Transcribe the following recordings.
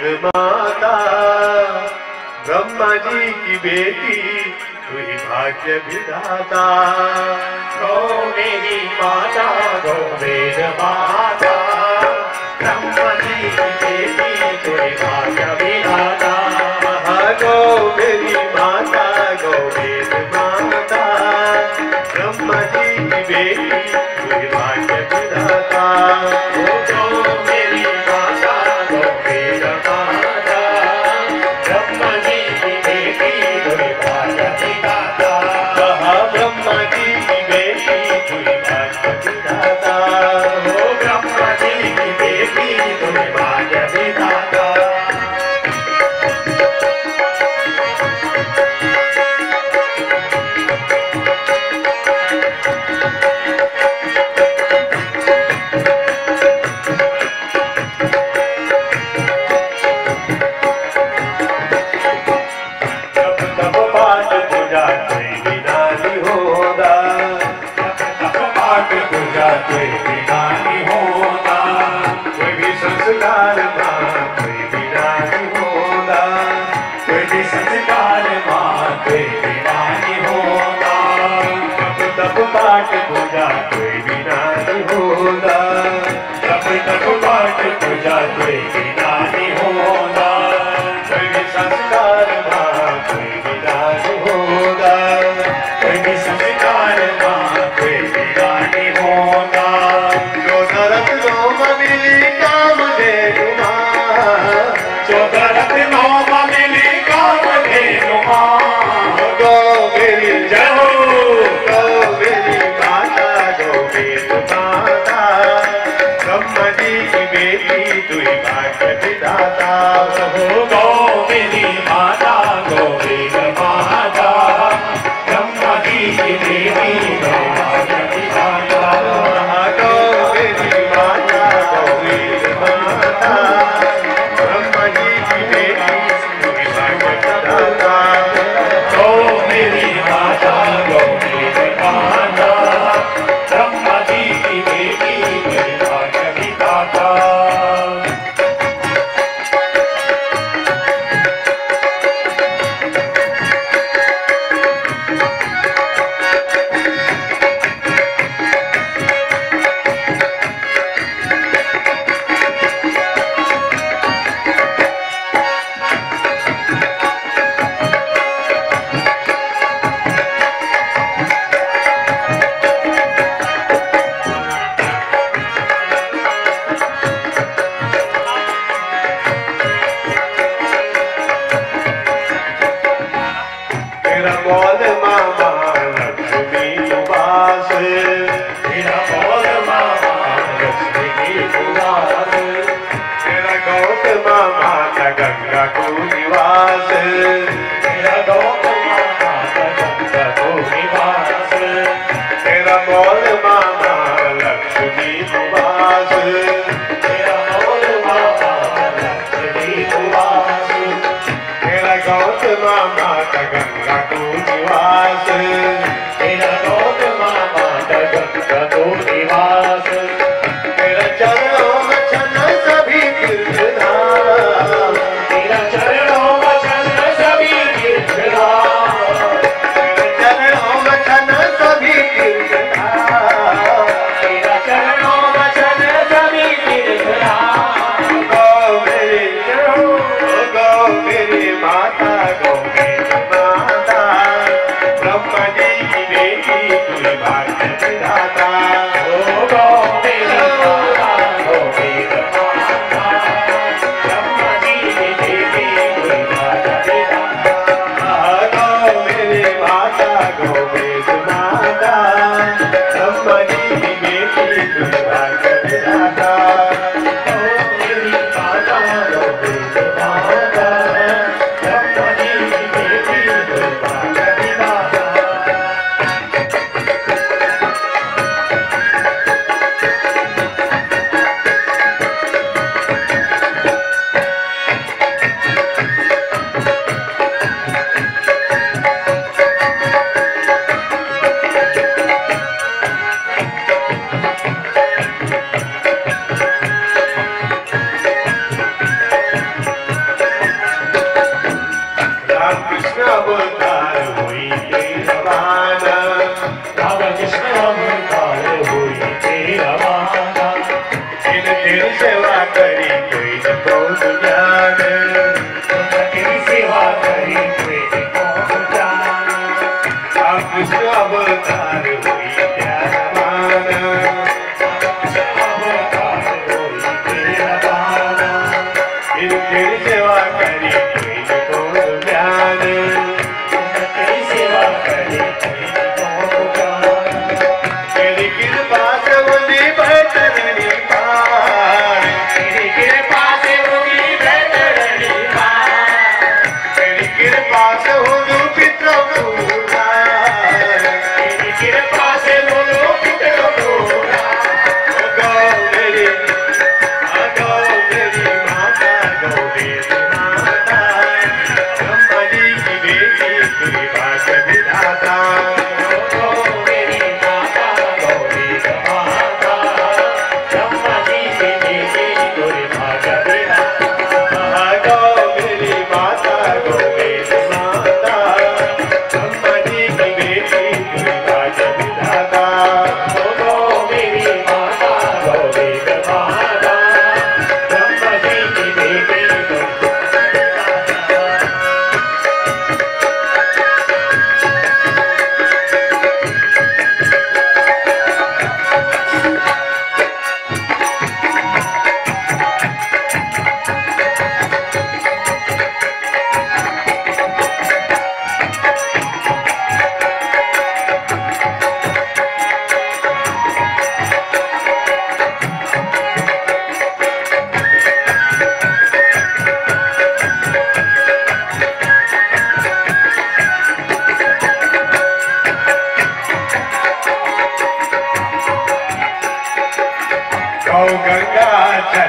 जगमाता ब्रह्मा जी की बेटी तुही भाग्य विधाता। गौ मेरी माता गौ मेर माता ब्रह्मा जी की बेटी तुही भाग्य विधाता। गौ मेरी माता गौ मेर माता ब्रह्मा जी की बेटी I could Herz, wo Gott निवास मामा निवास तेरा बोल मामा लक्ष्मी निवास। तेरा बोल मामा लक्ष्मी निवास। गौत मामा का गंगा निवास दिल सेवा करी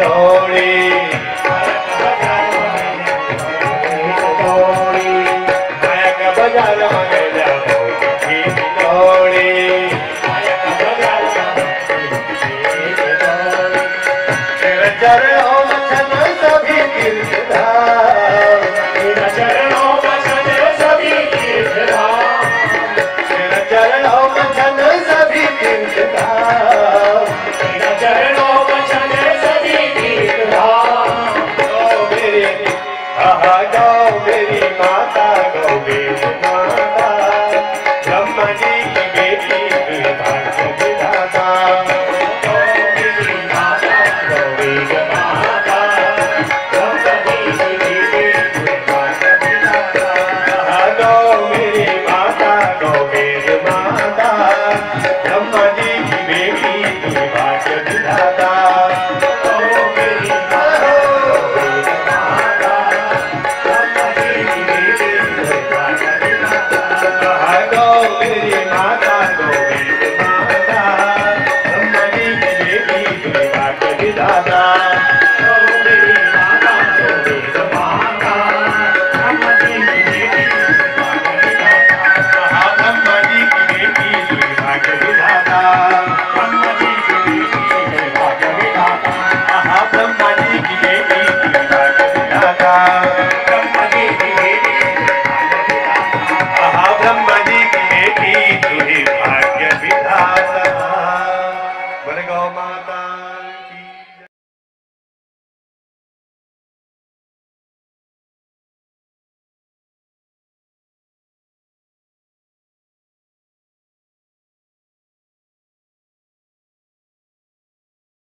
দৌড়ে